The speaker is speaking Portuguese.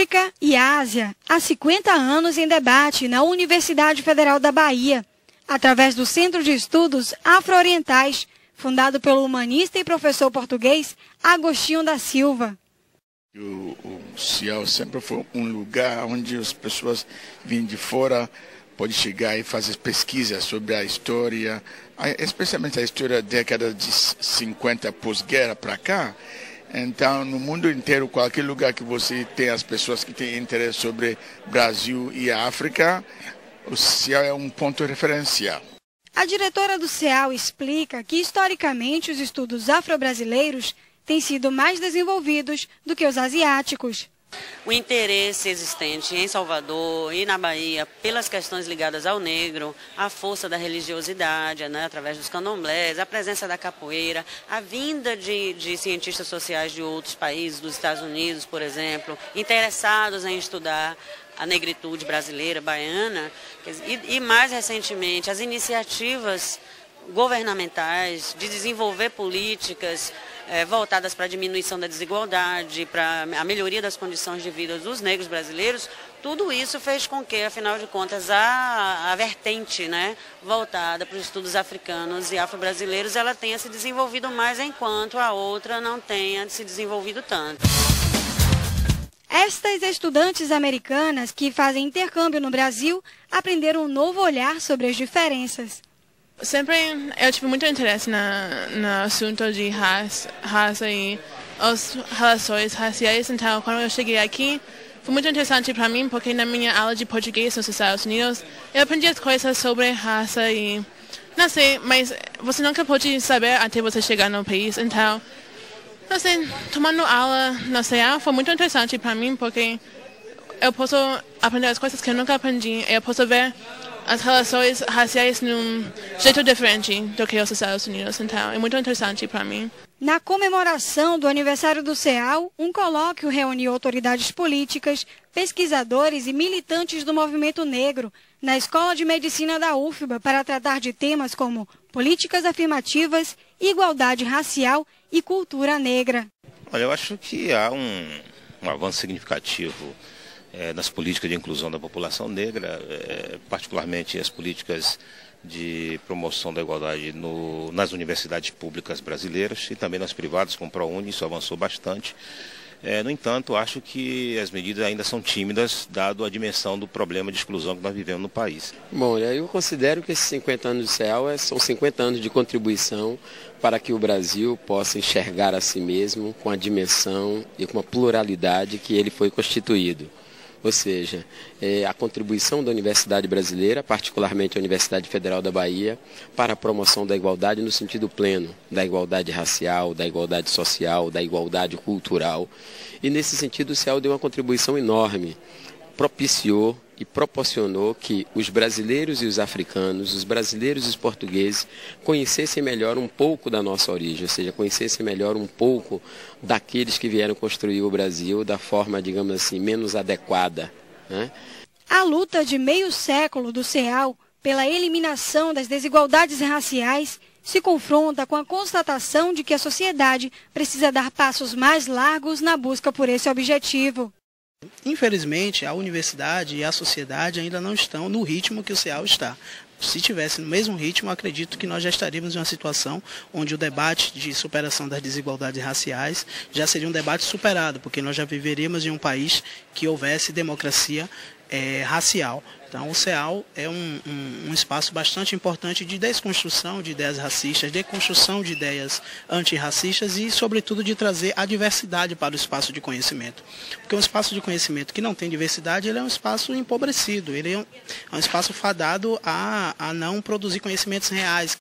África e Ásia, há 50 anos em debate na Universidade Federal da Bahia, através do Centro de Estudos Afro-Orientais, fundado pelo humanista e professor português Agostinho da Silva. O, o CIAL sempre foi um lugar onde as pessoas vêm de fora podem chegar e fazer pesquisas sobre a história, especialmente a história da década de 50 pós-guerra para cá. Então, no mundo inteiro, qualquer lugar que você tem as pessoas que têm interesse sobre Brasil e África, o CEAL é um ponto referencial. A diretora do CEAL explica que, historicamente, os estudos afro-brasileiros têm sido mais desenvolvidos do que os asiáticos o interesse existente em Salvador e na Bahia pelas questões ligadas ao negro, a força da religiosidade, né, através dos candomblés, a presença da capoeira, a vinda de, de cientistas sociais de outros países, dos Estados Unidos, por exemplo, interessados em estudar a negritude brasileira, baiana, e, e mais recentemente as iniciativas governamentais de desenvolver políticas é, voltadas para a diminuição da desigualdade, para a melhoria das condições de vida dos negros brasileiros, tudo isso fez com que, afinal de contas, a, a vertente né, voltada para os estudos africanos e afro-brasileiros ela tenha se desenvolvido mais, enquanto a outra não tenha se desenvolvido tanto. Estas estudantes americanas que fazem intercâmbio no Brasil aprenderam um novo olhar sobre as diferenças. Sempre eu tive muito interesse na, no assunto de raça, raça e as relações raciais, então quando eu cheguei aqui foi muito interessante para mim, porque na minha aula de português nos Estados Unidos eu aprendi as coisas sobre raça e não sei, mas você nunca pode saber até você chegar no país, então não sei, tomando aula na CA foi muito interessante para mim, porque eu posso aprender as coisas que eu nunca aprendi, eu posso ver as relações raciais num jeito diferente do que os Estados Unidos. Então, é muito interessante para mim. Na comemoração do aniversário do CEAL, um colóquio reuniu autoridades políticas, pesquisadores e militantes do movimento negro na Escola de Medicina da UFBA para tratar de temas como políticas afirmativas, igualdade racial e cultura negra. Olha, eu acho que há um, um avanço significativo é, nas políticas de inclusão da população negra, é, particularmente as políticas de promoção da igualdade no, nas universidades públicas brasileiras e também nas privadas, como ProUni, isso avançou bastante. É, no entanto, acho que as medidas ainda são tímidas, dado a dimensão do problema de exclusão que nós vivemos no país. Bom, eu considero que esses 50 anos de CEAL é, são 50 anos de contribuição para que o Brasil possa enxergar a si mesmo com a dimensão e com a pluralidade que ele foi constituído ou seja, é, a contribuição da Universidade Brasileira, particularmente a Universidade Federal da Bahia, para a promoção da igualdade no sentido pleno, da igualdade racial, da igualdade social, da igualdade cultural. E nesse sentido o CEL deu uma contribuição enorme, propiciou e proporcionou que os brasileiros e os africanos, os brasileiros e os portugueses, conhecessem melhor um pouco da nossa origem, ou seja, conhecessem melhor um pouco daqueles que vieram construir o Brasil da forma, digamos assim, menos adequada. Né? A luta de meio século do CEAL pela eliminação das desigualdades raciais se confronta com a constatação de que a sociedade precisa dar passos mais largos na busca por esse objetivo. Infelizmente, a universidade e a sociedade ainda não estão no ritmo que o CEAL está. Se tivesse no mesmo ritmo, acredito que nós já estaríamos em uma situação onde o debate de superação das desigualdades raciais já seria um debate superado, porque nós já viveríamos em um país que houvesse democracia é, racial. Então, o CEAL é um, um, um, espaço bastante importante de desconstrução de ideias racistas, de construção de ideias antirracistas e, sobretudo, de trazer a diversidade para o espaço de conhecimento. Porque um espaço de conhecimento que não tem diversidade, ele é um espaço empobrecido, ele é um, é um espaço fadado a, a não produzir conhecimentos reais.